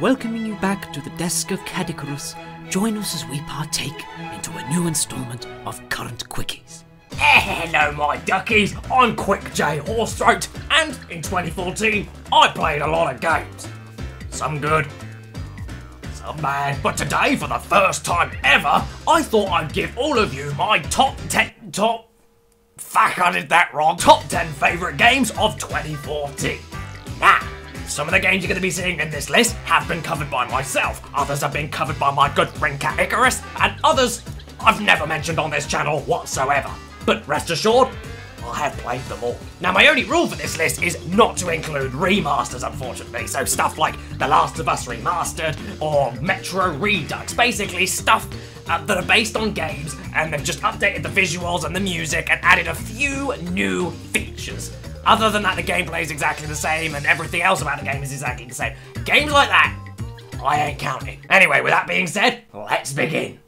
welcoming you back to the desk of Caddicarus. Join us as we partake into a new installment of Current Quickies. Eh, hello, my duckies. I'm Quick J Horsethroat, and in 2014, I played a lot of games. Some good, some bad. But today, for the first time ever, I thought I'd give all of you my top 10 top. Fuck, I did that wrong. Top 10 favourite games of 2014. Now, some of the games you're going to be seeing in this list have been covered by myself, others have been covered by my good friend Caddicarus, and others I've never mentioned on this channel whatsoever. But rest assured, I have played them all. Now, my only rule for this list is not to include remasters, unfortunately. So, stuff like The Last of Us Remastered or Metro Redux. Basically, stuff uh, that are based on games and they've just updated the visuals and the music and added a few new features. Other than that, the gameplay is exactly the same and everything else about the game is exactly the same. Games like that, I ain't counting. Anyway, with that being said, let's begin.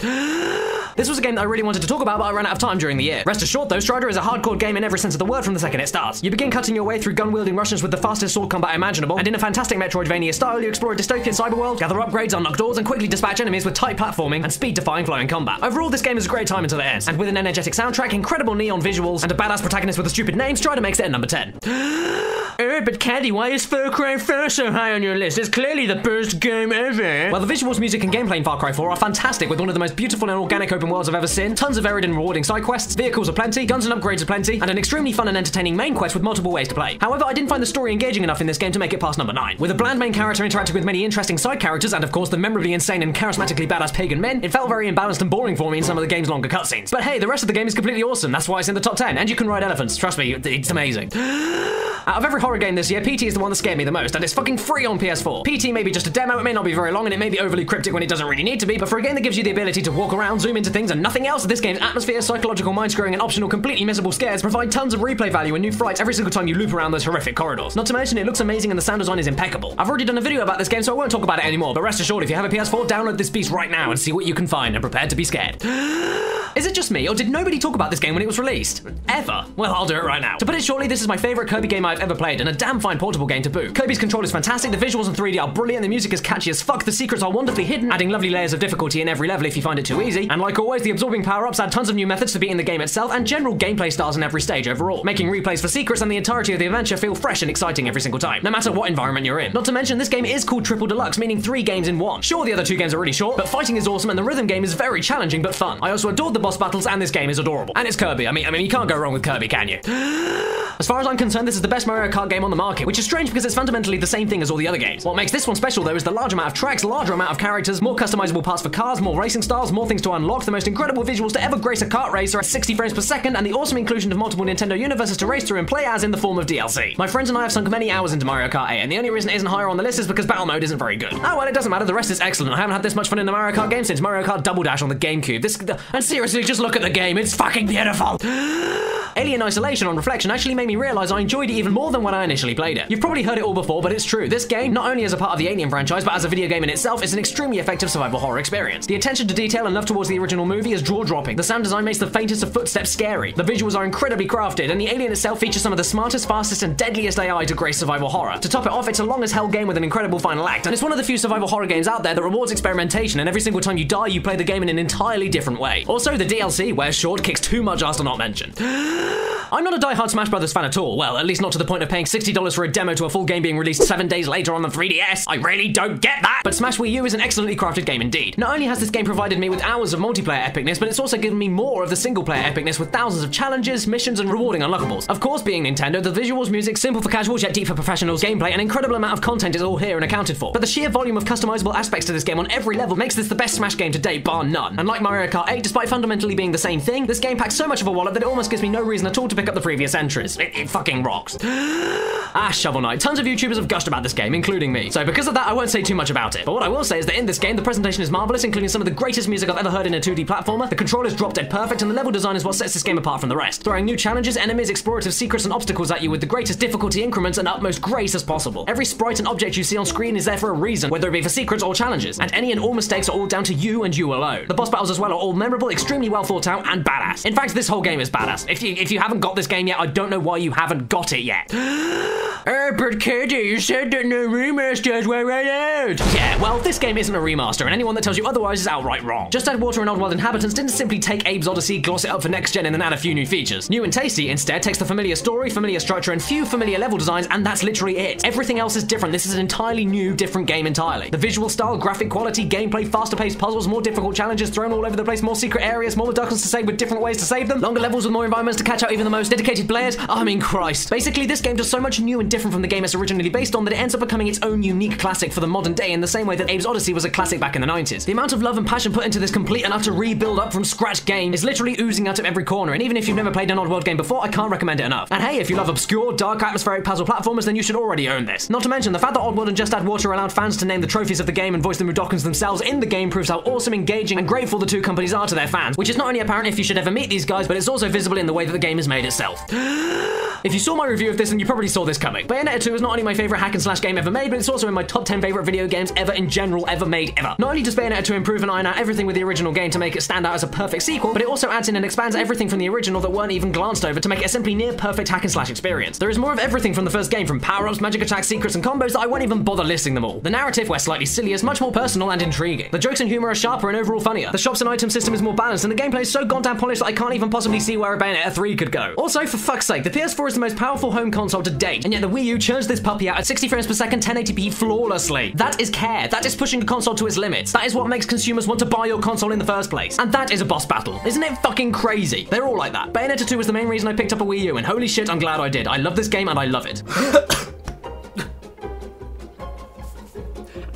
This was a game that I really wanted to talk about, but I ran out of time during the year. Rest assured though, Strider is a hardcore game in every sense of the word from the second it starts. You begin cutting your way through gun-wielding Russians with the fastest sword combat imaginable, and in a fantastic Metroidvania style, you explore a dystopian cyberworld, gather upgrades, unlock doors, and quickly dispatch enemies with tight platforming and speed-defying flowing combat. Overall, this game is a great time until it ends, and with an energetic soundtrack, incredible neon visuals, and a badass protagonist with a stupid name, Strider makes it at number 10. Uh, but Caddy, why is Far Cry 4 so high on your list? It's clearly the best game ever. Well, the visuals, music, and gameplay in Far Cry 4 are fantastic, with one of the most beautiful and organic open worlds I've ever seen, tons of varied and rewarding side quests, vehicles are plenty, guns and upgrades are plenty, and an extremely fun and entertaining main quest with multiple ways to play. However, I didn't find the story engaging enough in this game to make it past number 9. With a bland main character interacting with many interesting side characters, and of course the memorably insane and charismatically badass Pagan Min, it felt very imbalanced and boring for me in some of the game's longer cutscenes. But hey, the rest of the game is completely awesome, that's why it's in the top 10, and you can ride elephants, trust me, it's amazing. Out of every horror game this year, PT is the one that scared me the most, and it's fucking free on PS4. PT may be just a demo, it may not be very long, and it may be overly cryptic when it doesn't really need to be, but for a game that gives you the ability to walk around, zoom into things, and nothing else, this game's atmosphere, psychological mind-screwing, and optional completely missable scares provide tons of replay value and new frights every single time you loop around those horrific corridors. Not to mention, it looks amazing and the sound design is impeccable. I've already done a video about this game, so I won't talk about it anymore, but rest assured, if you have a PS4, download this beast right now and see what you can find, and prepare to be scared. Is it just me, or did nobody talk about this game when it was released? Ever? Well, I'll do it right now. To put it shortly, this is my favorite Kirby game I've ever played, and a damn fine portable game to boot. Kirby's control is fantastic, the visuals in 3D are brilliant, the music is catchy as fuck, the secrets are wonderfully hidden, adding lovely layers of difficulty in every level if you find it too easy. And like always, the absorbing power-ups add tons of new methods to beating the game itself, and general gameplay styles in every stage overall, making replays for secrets and the entirety of the adventure feel fresh and exciting every single time, no matter what environment you're in. Not to mention, this game is called Triple Deluxe, meaning three games in one. Sure, the other two games are really short, but fighting is awesome and the rhythm game is very challenging but fun. I also adored the boss battles, and this game is adorable. And it's Kirby. I mean, I mean, you can't go wrong with Kirby, can you? As far as I'm concerned, this is the best Mario Kart game on the market, which is strange because it's fundamentally the same thing as all the other games. What makes this one special, though, is the large amount of tracks, larger amount of characters, more customizable parts for cars, more racing styles, more things to unlock, the most incredible visuals to ever grace a kart racer at 60 frames per second, and the awesome inclusion of multiple Nintendo universes to race through and play as in the form of DLC. My friends and I have sunk many hours into Mario Kart 8, and the only reason it isn't higher on the list is because battle mode isn't very good. Oh, well, it doesn't matter, the rest is excellent. I haven't had this much fun in a Mario Kart game since Mario Kart Double Dash on the GameCube. This, and seriously, just look at the game, it's fucking beautiful. Alien Isolation on reflection actually made me realize I enjoyed it even more than when I initially played it. You've probably heard it all before, but it's true. This game, not only as a part of the Alien franchise, but as a video game in itself, is an extremely effective survival horror experience. The attention to detail and love towards the original movie is jaw-dropping. The sound design makes the faintest of footsteps scary. The visuals are incredibly crafted, and the Alien itself features some of the smartest, fastest, and deadliest AI to grace survival horror. To top it off, it's a long as hell game with an incredible final act, and it's one of the few survival horror games out there that rewards experimentation, and every single time you die, you play the game in an entirely different way. Also, the DLC, where short, kicks too much ass to not mention. I'm not a die-hard Smash Brothers fan at all. Well, at least not to the point of paying $60 for a demo to a full game being released seven days later on the 3DS. I really don't get that. But Smash Wii U is an excellently crafted game indeed. Not only has this game provided me with hours of multiplayer epicness, but it's also given me more of the single-player epicness with thousands of challenges, missions, and rewarding unlockables. Of course, being Nintendo, the visuals, music, simple for casuals yet deep for professionals, gameplay, and incredible amount of content is all here and accounted for. But the sheer volume of customizable aspects to this game on every level makes this the best Smash game to date, bar none. And like Mario Kart 8, despite fundamentally being the same thing, this game packs so much of a wallet that it almost gives me no reason at all to pick up the previous entries. It, it fucking rocks. ah, Shovel Knight. Tons of YouTubers have gushed about this game, including me. So because of that, I won't say too much about it. But what I will say is that in this game, the presentation is marvelous, including some of the greatest music I've ever heard in a 2D platformer. The controllers drop dead perfect, and the level design is what sets this game apart from the rest. Throwing new challenges, enemies, explorative secrets, and obstacles at you with the greatest difficulty increments and utmost grace as possible. Every sprite and object you see on screen is there for a reason, whether it be for secrets or challenges. And any and all mistakes are all down to you and you alone. The boss battles as well are all memorable, extremely well thought out, and badass. In fact, this whole game is badass. If you if you haven't got this game yet, I don't know why you haven't got it yet. Uh, but Caddy, you said that no remasters were right out. Yeah, well, this game isn't a remaster, and anyone that tells you otherwise is outright wrong. Just Add Water and Oddworld Inhabitants didn't simply take Abe's Odyssey, gloss it up for next gen, and then add a few new features. New and Tasty instead takes the familiar story, familiar structure, and few familiar level designs, and that's literally it. Everything else is different. This is an entirely new, different game entirely. The visual style, graphic quality, gameplay, faster paced puzzles, more difficult challenges thrown all over the place, more secret areas, more ducks to save with different ways to save them, longer levels with more environments to catch out even the most dedicated players. Ah, I mean, Christ. Basically, this game does so much new and different from the game it's originally based on that it ends up becoming its own unique classic for the modern day in the same way that Abe's Odyssey was a classic back in the 90s. The amount of love and passion put into this complete and utter rebuild up from scratch game is literally oozing out of every corner, and even if you've never played an Oddworld game before, I can't recommend it enough. And hey, if you love obscure, dark, atmospheric puzzle platformers, then you should already own this. Not to mention, the fact that Oddworld and Just Add Water allowed fans to name the trophies of the game and voice the Mudokons themselves in the game proves how awesome, engaging, and grateful the two companies are to their fans, which is not only apparent if you should ever meet these guys, but it's also visible in the way that the game is made itself. if you saw my review of this, then you probably saw this coming. Bayonetta 2 is not only my favorite hack and slash game ever made, but it's also in my top 10 favorite video games ever in general, ever made, ever. Not only does Bayonetta 2 improve and iron out everything with the original game to make it stand out as a perfect sequel, but it also adds in and expands everything from the original that weren't even glanced over to make it a simply near perfect hack and slash experience. There is more of everything from the first game, from power-ups, magic attacks, secrets, and combos that I won't even bother listing them all. The narrative, where slightly sillier, is much more personal and intriguing. The jokes and humor are sharper and overall funnier. The shops and item system is more balanced, and the gameplay is so goddamn polished that I can't even possibly see where a Bayonetta 3 could go. Also, for fuck's sake, the PS4 is the most powerful home console to date, and yet the Wii U churns this puppy out at 60 frames per second, 1080p flawlessly. That is care. That is pushing a console to its limits. That is what makes consumers want to buy your console in the first place. And that is a boss battle. Isn't it fucking crazy? They're all like that. Bayonetta 2 was the main reason I picked up a Wii U, and holy shit, I'm glad I did. I love this game and I love it.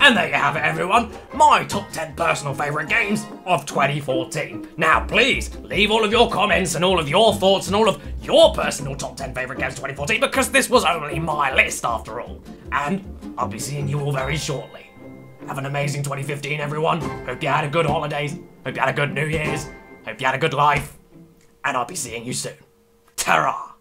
And there you have it, everyone. My top 10 personal favourite games of 2014. Now, please leave all of your comments and all of your thoughts and all of your personal top 10 favourite games of 2014 because this was only my list after all. And I'll be seeing you all very shortly. Have an amazing 2015, everyone. Hope you had a good holidays. Hope you had a good New Year's. Hope you had a good life. And I'll be seeing you soon. Ta-ra!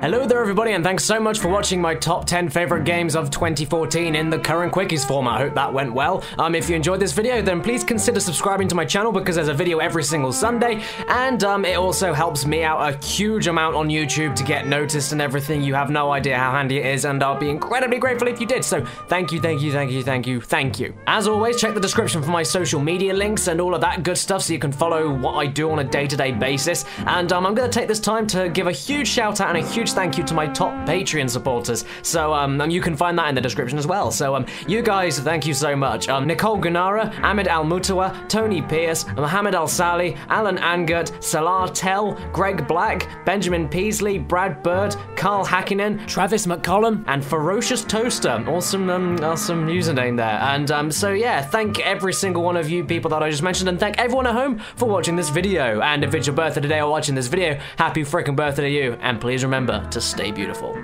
Hello there everybody and thanks so much for watching my top 10 favorite games of 2014 in the current quickies format. I hope that went well. Um, if you enjoyed this video then please consider subscribing to my channel because there's a video every single Sunday and um, it also helps me out a huge amount on YouTube to get noticed and everything. You have no idea how handy it is and I'll be incredibly grateful if you did. So thank you, thank you, thank you, thank you, thank you. As always, check the description for my social media links and all of that good stuff so you can follow what I do on a day-to-day -day basis. And um, I'm going to take this time to give a huge shout out and a huge thank you to my top Patreon supporters. So um, you can find that in the description as well. So um, you guys, thank you so much. Um, Nicole Gunara, Ahmed Al Mutawa, Tony Pierce, Mohammed Al Sali, Alan Angert, Salah Tell, Greg Black, Benjamin Peasley, Brad Bird, Carl Hakkinen, Travis McCollum, and Ferocious Toaster. Awesome, um, awesome username there. And um, so yeah, thank every single one of you people that I just mentioned, and thank everyone at home for watching this video. And if it's your birthday today or watching this video, happy freaking birthday to you. And please remember to stay beautiful.